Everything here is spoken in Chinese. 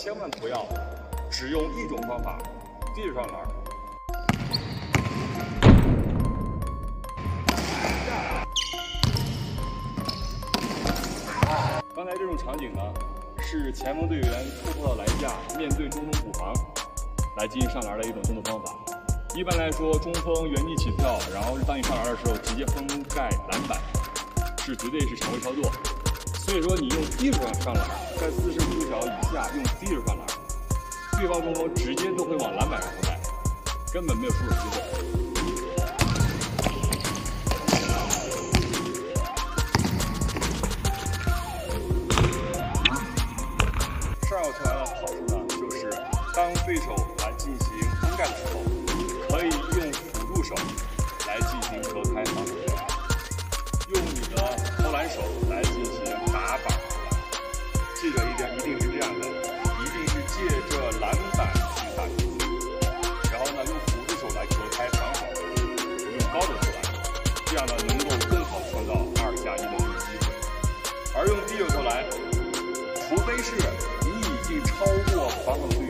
千万不要只用一种方法低着上篮。刚才这种场景呢，是前锋队员突破到篮下，面对中锋补防来进行上篮的一种动作方法。一般来说，中锋原地起跳，然后当你上篮的时候直接封盖篮板，是绝对是常规操作。所以说，你用技术上上篮，在四十五度角以下用低手上篮，对方中锋直接都会往篮板上覆盖，根本没有出手机会。上摇球的好处呢，就是当对手来进行封盖的时候，可以用辅助手来进行隔开防守，用你的投篮手这样呢能够更好创造二加一的这个机会。而用低手投篮，除非是你已经超过防守率